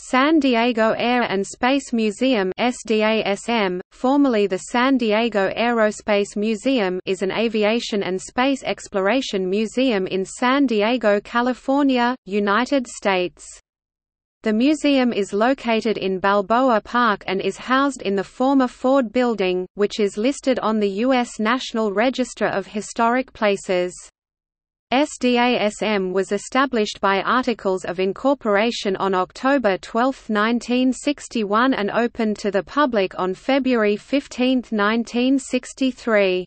San Diego Air and Space Museum SDASM, formerly the San Diego Aerospace Museum is an aviation and space exploration museum in San Diego, California, United States. The museum is located in Balboa Park and is housed in the former Ford Building, which is listed on the U.S. National Register of Historic Places. SDASM was established by Articles of Incorporation on October 12, 1961 and opened to the public on February 15, 1963.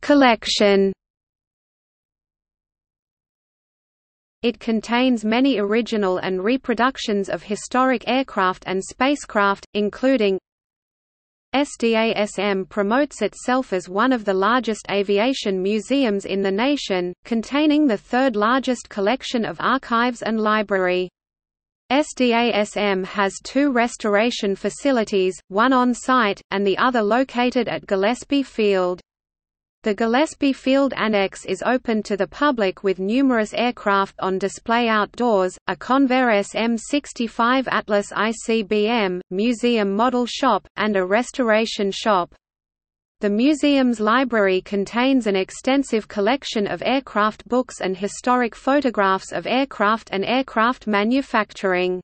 Collection It contains many original and reproductions of historic aircraft and spacecraft, including SDASM promotes itself as one of the largest aviation museums in the nation, containing the third largest collection of archives and library. SDASM has two restoration facilities, one on-site, and the other located at Gillespie Field. The Gillespie Field Annex is open to the public with numerous aircraft on display outdoors, a Convair SM-65 Atlas ICBM, museum model shop, and a restoration shop. The museum's library contains an extensive collection of aircraft books and historic photographs of aircraft and aircraft manufacturing.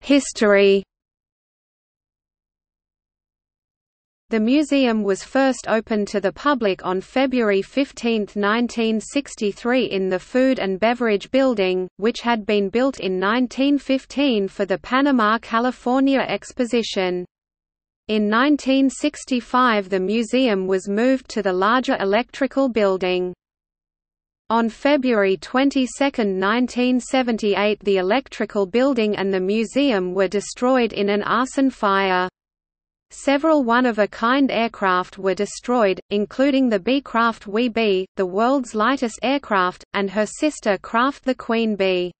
History The museum was first opened to the public on February 15, 1963 in the Food and Beverage Building, which had been built in 1915 for the Panama California Exposition. In 1965 the museum was moved to the larger electrical building. On February 22, 1978 the electrical building and the museum were destroyed in an arson fire. Several one-of-a-kind aircraft were destroyed, including the Beecraft Wee Bee, the world's lightest aircraft, and her sister craft the Queen Bee.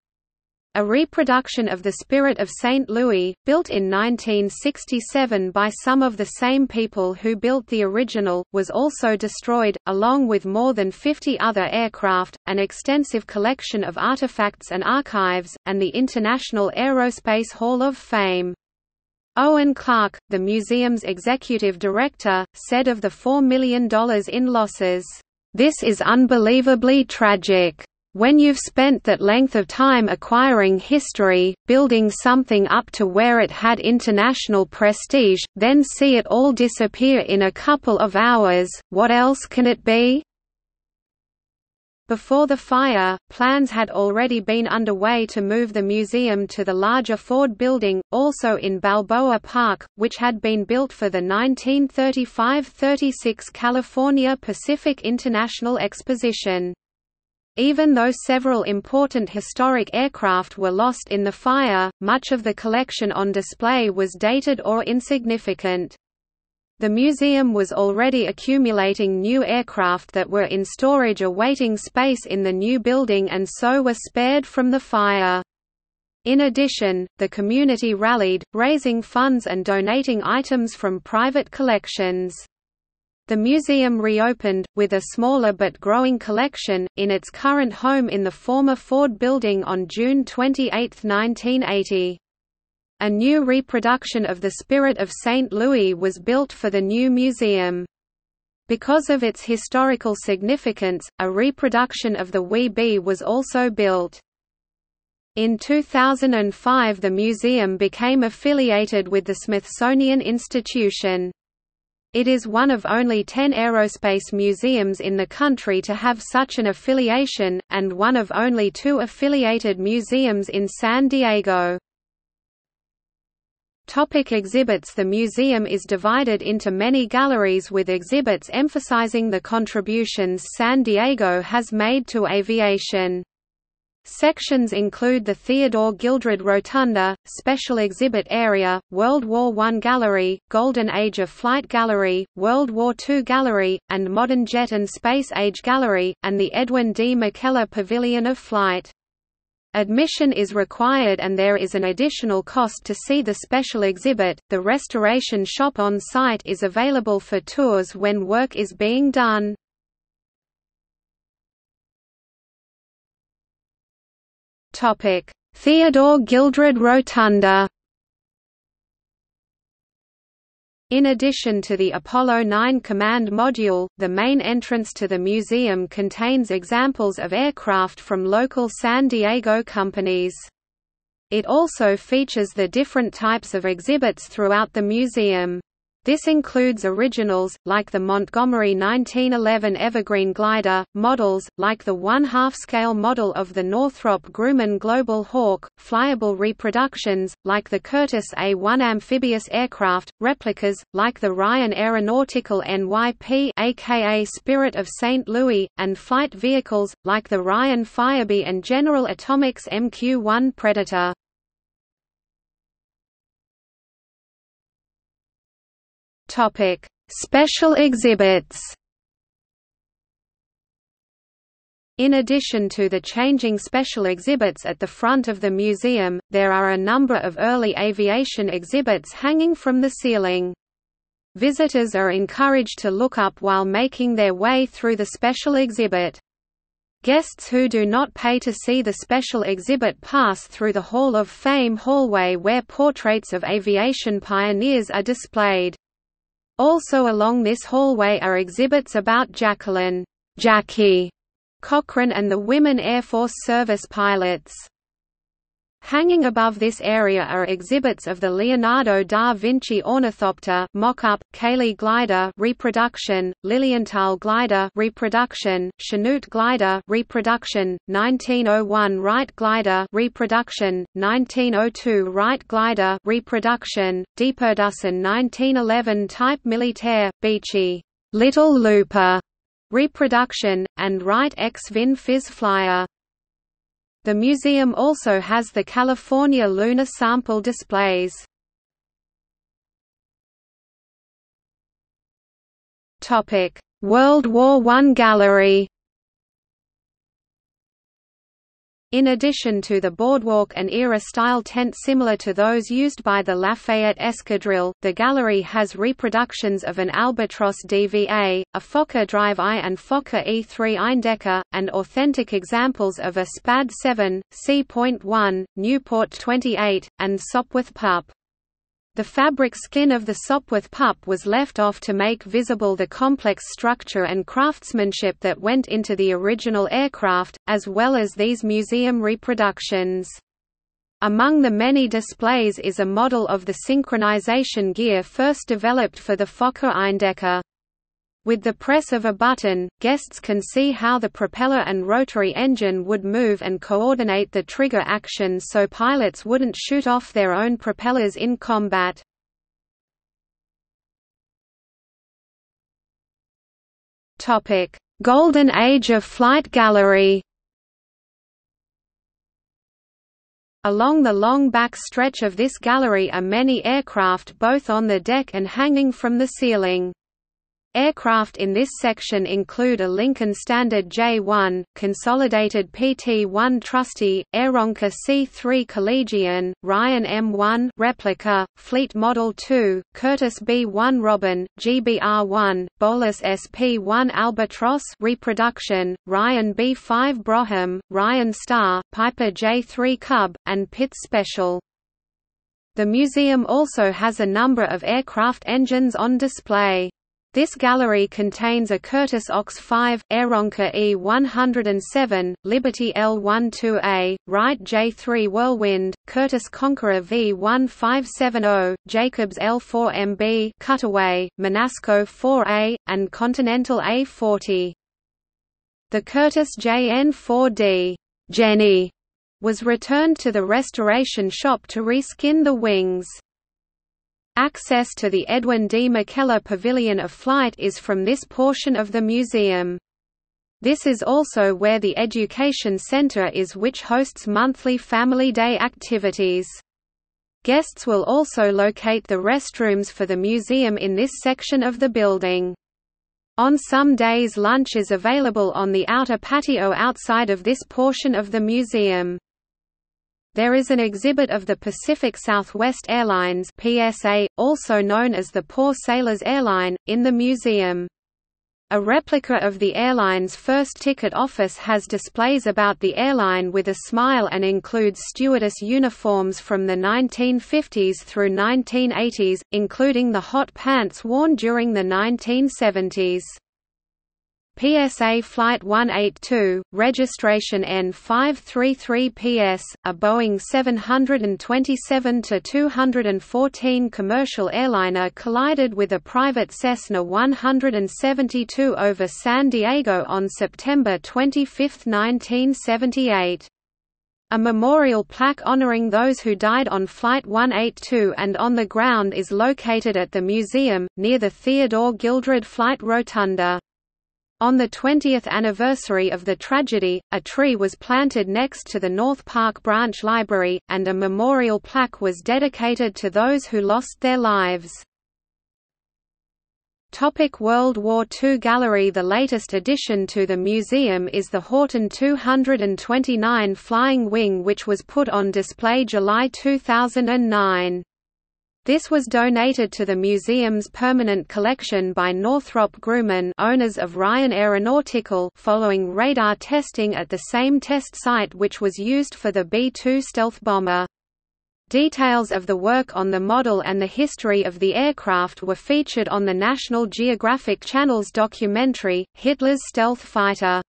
A reproduction of the Spirit of St. Louis, built in 1967 by some of the same people who built the original, was also destroyed, along with more than 50 other aircraft, an extensive collection of artifacts and archives, and the International Aerospace Hall of Fame. Owen Clark, the museum's executive director, said of the $4 million in losses, "...this is unbelievably tragic. When you've spent that length of time acquiring history, building something up to where it had international prestige, then see it all disappear in a couple of hours, what else can it be?" Before the fire, plans had already been underway to move the museum to the larger Ford building, also in Balboa Park, which had been built for the 1935–36 California Pacific International Exposition. Even though several important historic aircraft were lost in the fire, much of the collection on display was dated or insignificant. The museum was already accumulating new aircraft that were in storage awaiting space in the new building and so were spared from the fire. In addition, the community rallied, raising funds and donating items from private collections. The museum reopened, with a smaller but growing collection, in its current home in the former Ford building on June 28, 1980. A new reproduction of the Spirit of St. Louis was built for the new museum. Because of its historical significance, a reproduction of the Wee Bee was also built. In 2005 the museum became affiliated with the Smithsonian Institution. It is one of only ten aerospace museums in the country to have such an affiliation, and one of only two affiliated museums in San Diego. Topic exhibits The museum is divided into many galleries with exhibits emphasizing the contributions San Diego has made to aviation. Sections include the Theodore Gildred Rotunda, Special Exhibit Area, World War I Gallery, Golden Age of Flight Gallery, World War II Gallery, and Modern Jet and Space Age Gallery, and the Edwin D. McKellar Pavilion of Flight. Admission is required and there is an additional cost to see the special exhibit. The restoration shop on site is available for tours when work is being done. Topic: Theodore Gildred Rotunda In addition to the Apollo 9 command module, the main entrance to the museum contains examples of aircraft from local San Diego companies. It also features the different types of exhibits throughout the museum. This includes originals, like the Montgomery 1911 Evergreen glider, models, like the one-half-scale model of the Northrop Grumman Global Hawk, flyable reproductions, like the Curtiss A-1 amphibious aircraft, replicas, like the Ryan Aeronautical NYP aka Spirit of St. Louis, and flight vehicles, like the Ryan Firebee and General Atomics MQ-1 Predator. Topic: Special exhibits. In addition to the changing special exhibits at the front of the museum, there are a number of early aviation exhibits hanging from the ceiling. Visitors are encouraged to look up while making their way through the special exhibit. Guests who do not pay to see the special exhibit pass through the Hall of Fame hallway where portraits of aviation pioneers are displayed. Also along this hallway are exhibits about Jacqueline Jackie Cochran and the women Air Force Service pilots. Hanging above this area are exhibits of the Leonardo da Vinci ornithopter mock-up, Cayley glider reproduction, Lilienthal glider reproduction, Chanute glider reproduction, 1901 Wright glider reproduction, 1902 Wright glider reproduction, Deperdussin 1911 Type Militaire, Beachey Little Looper reproduction, and Wright X-Vin Fiz Flyer. The museum also has the California lunar sample displays. World War I Gallery In addition to the boardwalk and era-style tent similar to those used by the Lafayette Escadrille, the gallery has reproductions of an Albatros DVA, a Fokker Drive I and Fokker E3 Eindecker, and authentic examples of a SPAD 7, C.1, Nieuport 28, and Sopwith Pup. The fabric skin of the Sopwith pup was left off to make visible the complex structure and craftsmanship that went into the original aircraft, as well as these museum reproductions. Among the many displays is a model of the synchronization gear first developed for the Fokker Eindecker. With the press of a button, guests can see how the propeller and rotary engine would move and coordinate the trigger action so pilots wouldn't shoot off their own propellers in combat. Golden Age of Flight Gallery Along the long back stretch of this gallery are many aircraft both on the deck and hanging from the ceiling. Aircraft in this section include a Lincoln Standard J-1, Consolidated PT-1 Trusty, Aeronca C-3 Collegian, Ryan M-1 replica, Fleet Model 2, Curtiss B-1 Robin, GBR-1, Bowlus SP-1 Albatross reproduction, Ryan B-5 Brougham, Ryan Star, Piper J-3 Cub, and Pitts Special. The museum also has a number of aircraft engines on display. This gallery contains a Curtiss OX 5, Aeronca E-107, Liberty L-12A, Wright J-3 Whirlwind, Curtiss Conqueror V-1570, Jacobs L-4MB Cutaway, Menasco 4A, and Continental A-40. The Curtiss JN-4D Jenny was returned to the restoration shop to reskin the wings. Access to the Edwin D. McKellar Pavilion of Flight is from this portion of the museum. This is also where the Education Center is which hosts monthly Family Day activities. Guests will also locate the restrooms for the museum in this section of the building. On some days lunch is available on the outer patio outside of this portion of the museum. There is an exhibit of the Pacific Southwest Airlines PSA, also known as the Poor Sailors Airline, in the museum. A replica of the airline's first ticket office has displays about the airline with a smile and includes stewardess uniforms from the 1950s through 1980s, including the hot pants worn during the 1970s. PSA Flight 182, registration N533PS, a Boeing 727-214 commercial airliner collided with a private Cessna 172 over San Diego on September 25, 1978. A memorial plaque honoring those who died on Flight 182 and on the ground is located at the museum, near the Theodore Gildred Flight Rotunda. On the 20th anniversary of the tragedy, a tree was planted next to the North Park Branch Library, and a memorial plaque was dedicated to those who lost their lives. Topic World War II Gallery The latest addition to the museum is the Horten 229 Flying Wing which was put on display July 2009. This was donated to the museum's permanent collection by Northrop Grumman owners of Ryan Aeronautical following radar testing at the same test site which was used for the B-2 stealth bomber. Details of the work on the model and the history of the aircraft were featured on the National Geographic Channel's documentary, Hitler's Stealth Fighter.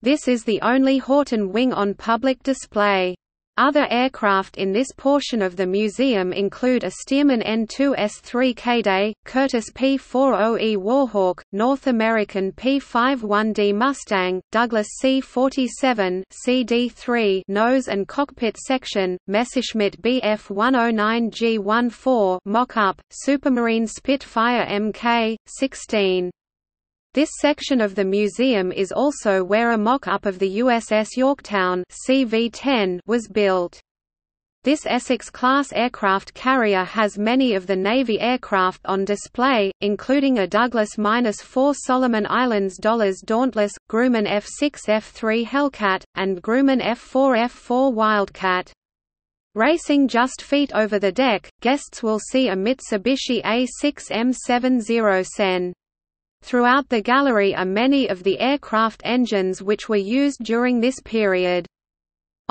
This is the only Horten wing on public display. Other aircraft in this portion of the museum include a Stearman N2S3 Kaydet, Curtiss P-40E Warhawk, North American P-51D Mustang, Douglas C-47 CD3 nose and cockpit section, Messerschmitt Bf-109G14 mock-up, Supermarine Spitfire Mk-16. This section of the museum is also where a mock-up of the USS Yorktown CV-10 was built. This Essex-class aircraft carrier has many of the Navy aircraft on display, including a Douglas-4 Solomon Islands Dollars Dauntless, Grumman F-6 F-3 Hellcat, and Grumman F-4 F-4 Wildcat. Racing just feet over the deck, guests will see a Mitsubishi A6 M70 Sen. Throughout the gallery are many of the aircraft engines which were used during this period.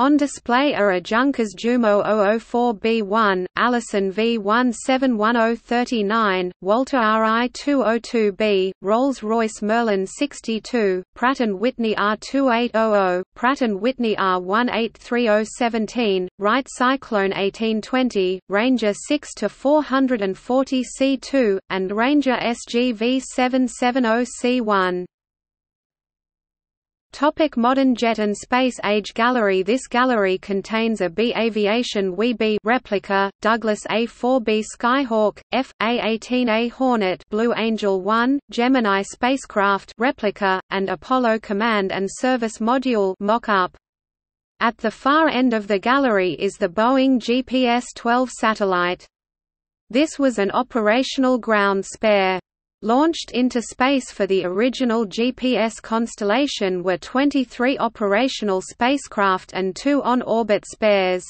On display are a Junkers Jumo 004B1, Allison V171039, Walter RI202B, Rolls-Royce Merlin 62, Pratt & Whitney R2800, Pratt & Whitney R183017, Wright Cyclone 1820, Ranger 6-440C2, and Ranger SGV 770C1. Topic Modern Jet and Space Age Gallery This gallery contains a B Aviation WeB replica, Douglas A-4B Skyhawk, F, A-18A Hornet Blue Angel 1, Gemini spacecraft replica, and Apollo Command and Service Module mock-up. At the far end of the gallery is the Boeing GPS-12 satellite. This was an operational ground spare. Launched into space for the original GPS constellation were 23 operational spacecraft and two on-orbit spares.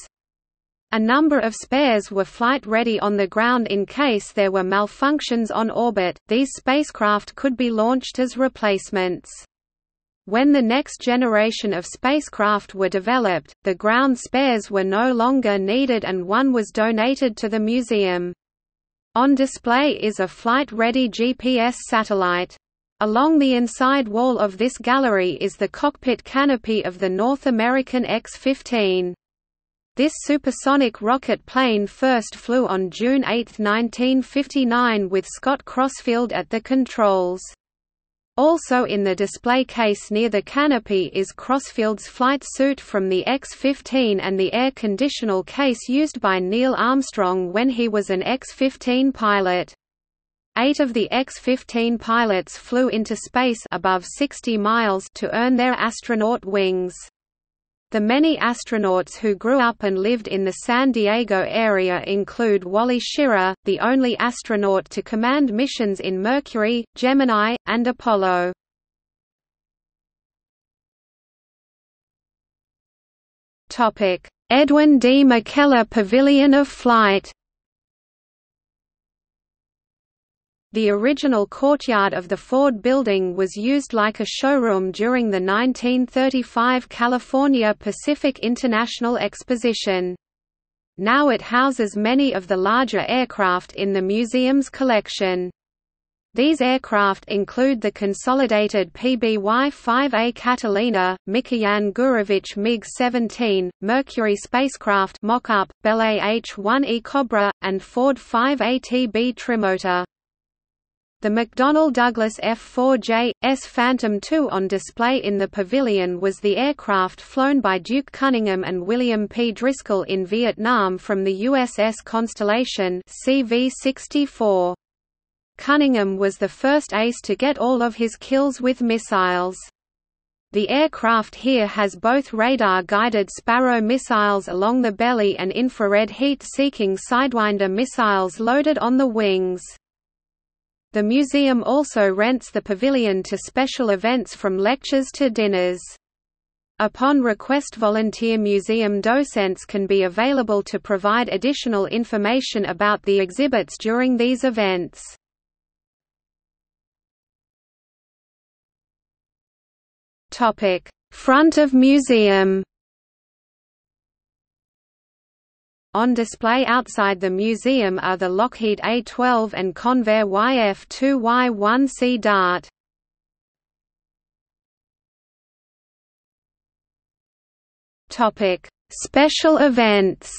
A number of spares were flight-ready on the ground in case there were malfunctions on orbit, these spacecraft could be launched as replacements. When the next generation of spacecraft were developed, the ground spares were no longer needed and one was donated to the museum. On display is a flight-ready GPS satellite. Along the inside wall of this gallery is the cockpit canopy of the North American X-15. This supersonic rocket plane first flew on June 8, 1959 with Scott Crossfield at the controls. Also in the display case near the canopy is Crossfield's flight suit from the X-15 and the air conditional case used by Neil Armstrong when he was an X-15 pilot. Eight of the X-15 pilots flew into space above 60 miles to earn their astronaut wings. The many astronauts who grew up and lived in the San Diego area include Wally Schirra, the only astronaut to command missions in Mercury, Gemini, and Apollo. Edwin D. McKellar Pavilion of Flight The original courtyard of the Ford Building was used like a showroom during the 1935 California Pacific International Exposition. Now it houses many of the larger aircraft in the museum's collection. These aircraft include the consolidated PBY-5A Catalina, Mikoyan Gurevich MiG-17, Mercury spacecraft mock-up, Bell H-1E Cobra, and Ford 5ATB trimotor. The McDonnell Douglas F-4J, S Phantom II on display in the pavilion was the aircraft flown by Duke Cunningham and William P. Driscoll in Vietnam from the USS Constellation CV-64. Cunningham was the first ace to get all of his kills with missiles. The aircraft here has both radar-guided Sparrow missiles along the belly and infrared heat-seeking Sidewinder missiles loaded on the wings. The museum also rents the pavilion to special events from lectures to dinners. Upon request volunteer museum docents can be available to provide additional information about the exhibits during these events. Front of museum On display outside the museum are the Lockheed A-12 and Convair YF-2Y-1C Dart. Topic: Special events.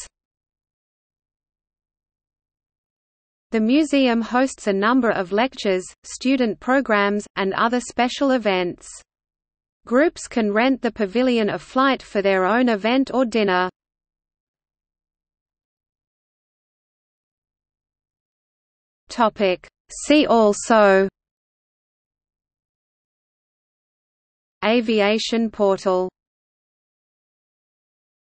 The museum hosts a number of lectures, student programs, and other special events. Groups can rent the Pavilion of Flight for their own event or dinner. Topic. See also Aviation portal